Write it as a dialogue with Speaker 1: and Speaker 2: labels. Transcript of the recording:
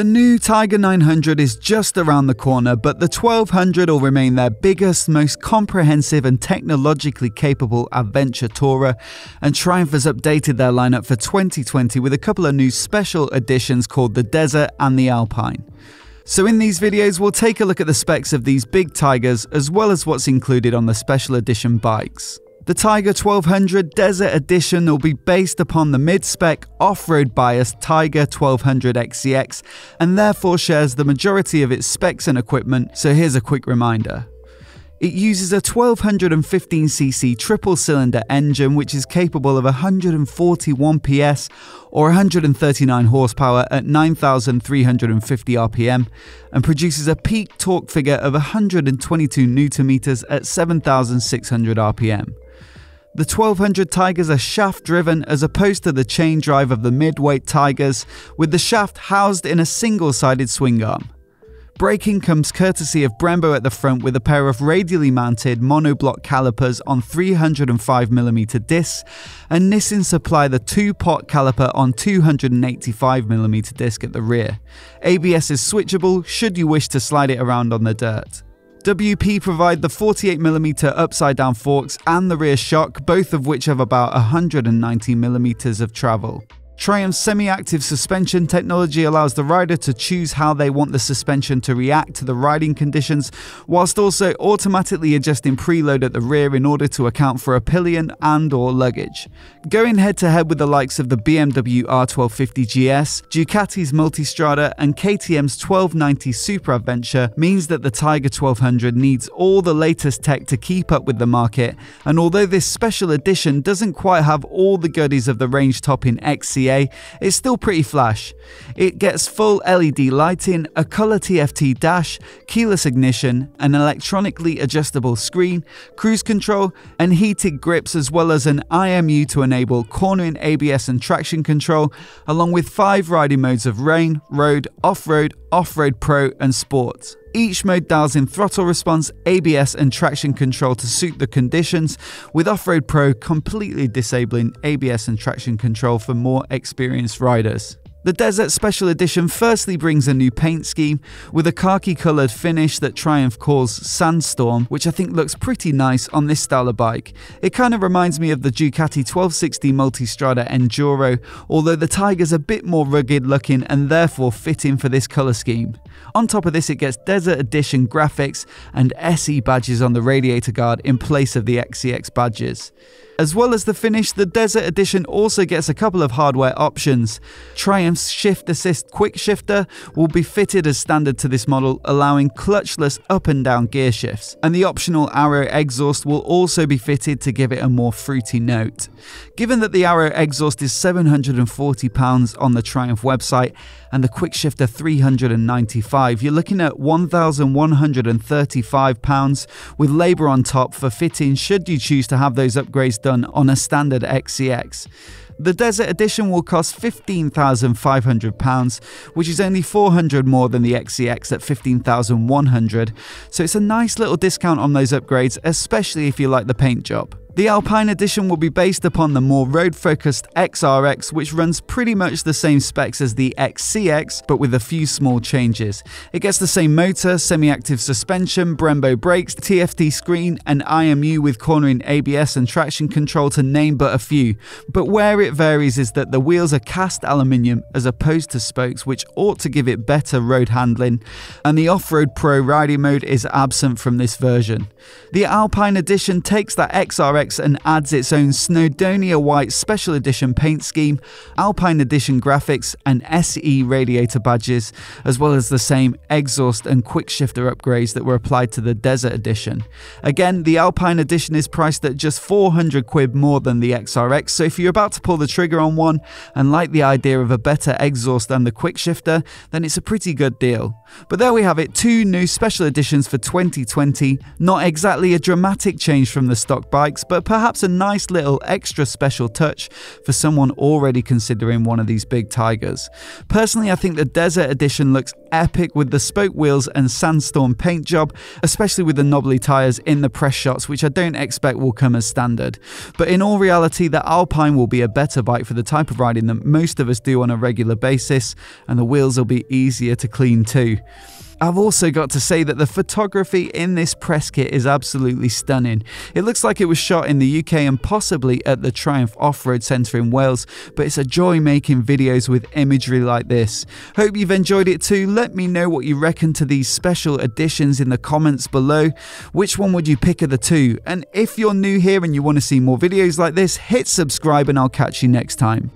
Speaker 1: The new Tiger 900 is just around the corner, but the 1200 will remain their biggest, most comprehensive, and technologically capable adventure tourer. And Triumph has updated their lineup for 2020 with a couple of new special editions called the Desert and the Alpine. So, in these videos, we'll take a look at the specs of these big Tigers as well as what's included on the special edition bikes. The Tiger 1200 Desert Edition will be based upon the mid spec off road biased Tiger 1200 XCX and therefore shares the majority of its specs and equipment. So, here's a quick reminder. It uses a 1215cc triple cylinder engine which is capable of 141 PS or 139 horsepower at 9350 RPM and produces a peak torque figure of 122 Nm at 7600 RPM. The 1200 Tigers are shaft driven as opposed to the chain drive of the mid-weight Tigers, with the shaft housed in a single sided swing arm. Braking comes courtesy of Brembo at the front with a pair of radially mounted monoblock calipers on 305mm discs, and Nissin supply the two pot caliper on 285mm disc at the rear. ABS is switchable should you wish to slide it around on the dirt. WP provide the 48mm upside down forks and the rear shock, both of which have about 190mm of travel. Triumph's semi-active suspension technology allows the rider to choose how they want the suspension to react to the riding conditions, whilst also automatically adjusting preload at the rear in order to account for a pillion and or luggage. Going head to head with the likes of the BMW R1250 GS, Ducati's Multistrada and KTM's 1290 Super Adventure means that the Tiger 1200 needs all the latest tech to keep up with the market, and although this special edition doesn't quite have all the goodies of the range topping It's still pretty flash. It gets full LED lighting, a colour TFT dash, keyless ignition, an electronically adjustable screen, cruise control, and heated grips, as well as an IMU to enable cornering ABS and traction control, along with five riding modes of rain, road, off road, off road pro, and sport. Each mode dials in throttle response, ABS, and traction control to suit the conditions, with Off Road Pro completely disabling ABS and traction control for more experienced riders. The Desert Special Edition firstly brings a new paint scheme with a khaki coloured finish that Triumph calls Sandstorm, which I think looks pretty nice on this style of bike. It kind of reminds me of the Ducati 1260 Multistrada Enduro, although the Tiger's a bit more rugged looking and therefore fitting for this colour scheme. On top of this, it gets Desert Edition graphics and SE badges on the radiator guard in place of the XCX badges. As well as the finish, the Desert Edition also gets a couple of hardware options. Triumph's Shift Assist Quick Shifter will be fitted as standard to this model, allowing clutchless up and down gear shifts, and the optional Arrow exhaust will also be fitted to give it a more fruity note. Given that the Arrow exhaust is £740 on the Triumph website and the Quick Shifter 395, you're looking at £1,135 with labour on top for fitting should you choose to have those upgrades done done on a standard XCX. The Desert Edition will cost £15,500, which is only 400 more than the XCX at £15,100. so it's a nice little discount on those upgrades, especially if you like the paint job. The Alpine Edition will be based upon the more road focused XRX, which runs pretty much the same specs as the XCX, but with a few small changes. It gets the same motor, semi active suspension, Brembo brakes, TFT screen, and IMU with cornering ABS and traction control to name but a few. But where it varies is that the wheels are cast aluminium as opposed to spokes, which ought to give it better road handling, and the off road pro riding mode is absent from this version. The Alpine Edition takes that XRX and adds its own Snowdonia White Special Edition paint scheme, Alpine Edition graphics, and SE radiator badges, as well as the same exhaust and quick shifter upgrades that were applied to the Desert Edition. Again, the Alpine Edition is priced at just 400 quid more than the XRX, so if you're about to pull the trigger on one and like the idea of a better exhaust than the quick shifter, then it's a pretty good deal. But there we have it, two new special editions for 2020. Not exactly a dramatic change from the stock bikes, but perhaps a nice little extra special touch for someone already considering one of these big tigers. Personally, I think the Desert Edition looks epic with the spoke wheels and sandstorm paint job, especially with the knobbly tyres in the press shots, which I don't expect will come as standard. But in all reality, the Alpine will be a better bike for the type of riding that most of us do on a regular basis, and the wheels will be easier to clean too. I've also got to say that the photography in this press kit is absolutely stunning. It looks like it was shot in the UK and possibly at the Triumph Off Road Centre in Wales, but it's a joy making videos with imagery like this. Hope you've enjoyed it too. Let me know what you reckon to these special editions in the comments below. Which one would you pick of the two? And if you're new here and you want to see more videos like this, hit subscribe and I'll catch you next time.